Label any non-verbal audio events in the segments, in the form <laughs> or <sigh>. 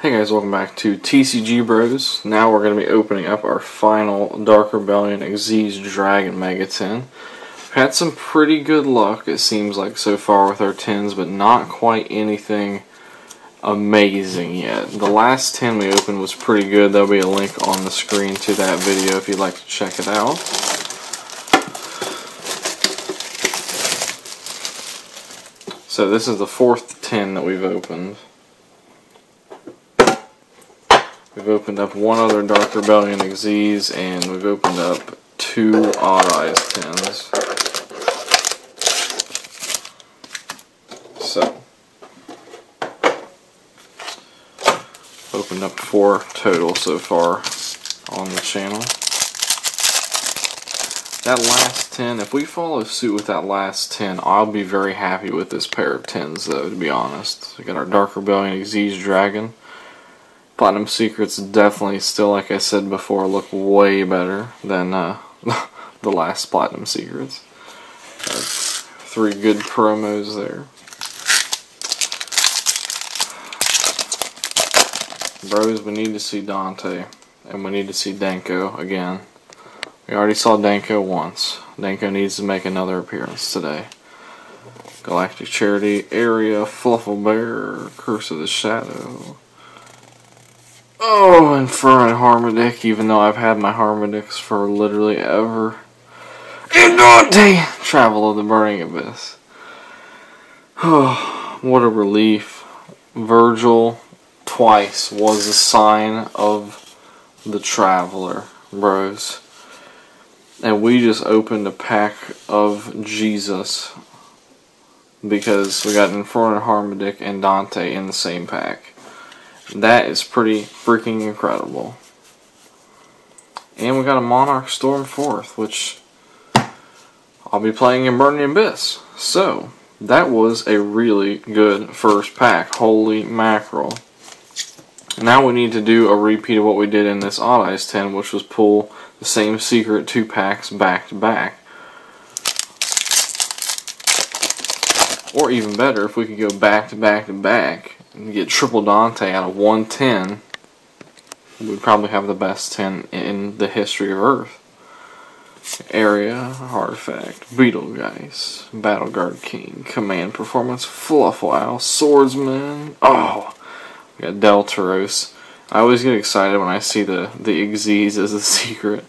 Hey guys, welcome back to TCG Bros. Now we're going to be opening up our final Dark Rebellion Xyz Dragon Mega Tin. We've had some pretty good luck, it seems like, so far with our tins, but not quite anything amazing yet. The last tin we opened was pretty good. There'll be a link on the screen to that video if you'd like to check it out. So this is the fourth tin that we've opened. We've opened up one other Dark Rebellion Xyz, and we've opened up two Odd Eyes tins. So, opened up four total so far on the channel. That last 10, if we follow suit with that last 10, I'll be very happy with this pair of 10s though, to be honest. We got our Dark Rebellion Xyz Dragon. Platinum Secrets definitely still, like I said before, look way better than uh, <laughs> the last Platinum Secrets. Three good promos there. Bros, we need to see Dante, and we need to see Denko again. We already saw Denko once. Denko needs to make another appearance today. Galactic Charity, Area, Fluffal Bear, Curse of the Shadow. Oh, and Fern Harmadik, even though I've had my Harmadiks for literally ever. And oh, Dante! Travel of the Burning Abyss. Oh, what a relief. Virgil twice was a sign of the Traveler, bros. And we just opened a pack of Jesus because we got Infernoid Harmadik and Dante in the same pack. That is pretty freaking incredible. And we got a Monarch Stormforth, which I'll be playing in Burning Abyss. So, that was a really good first pack. Holy mackerel. Now we need to do a repeat of what we did in this Odd Eyes 10, which was pull the same secret two packs back to back. Or even better, if we could go back to back to back and get triple Dante out of 110, we'd probably have the best 10 in the history of Earth. Area, Artifact, Betelgeuse, Battle Guard King, Command Performance, Fluffle Swordsman. Oh, we got Delteros. I always get excited when I see the, the Xyz as a <laughs> secret.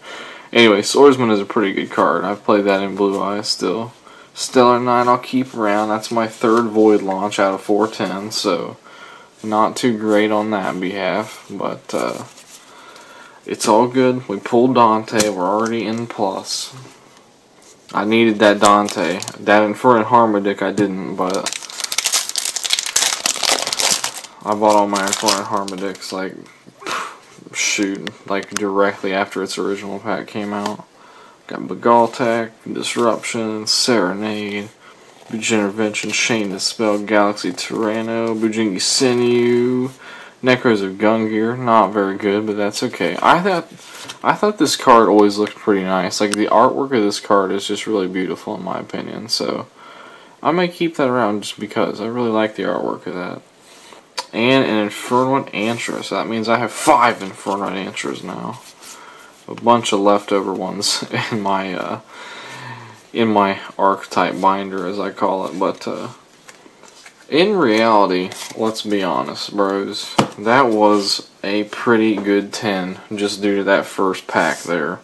Anyway, Swordsman is a pretty good card. I've played that in Blue Eyes still. Stellar Knight I'll keep around. That's my third Void launch out of 410, so not too great on that behalf, but uh, it's all good. We pulled Dante. We're already in plus. I needed that Dante. That Infernoid Harmadik I didn't, but I bought all my Infernoid Harmadiks like shoot, like directly after its original pack came out. Got Disruption, Serenade, Bujin Intervention, Chain Dispel, Galaxy Tyranno, Bujingi Sinew, Nekroz of Gungnir, not very good, but that's okay. I thought I thought this card always looked pretty nice. Like the artwork of this card is just really beautiful in my opinion, so I may keep that around just because. I really like the artwork of that. And an Infernoid Antra, so that means I have five Infernoid Antras now a bunch of leftover ones <laughs> in my uh, in my archetype binder, as I call it. But uh, in reality, let's be honest, bros, that was a pretty good 10 just due to that first pack there.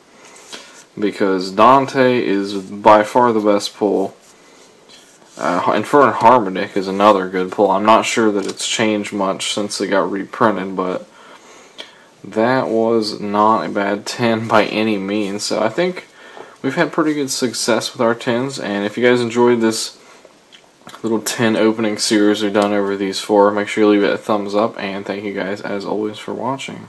Because Dante is by far the best pull. Uh, Infernoid Harmadik is another good pull. I'm not sure that it's changed much since it got reprinted, but that was not a bad 10 by any means. So I think we've had pretty good success with our 10s. And if you guys enjoyed this little 10 opening series we've done over these four, make sure you leave it a thumbs up. And thank you guys, as always, for watching.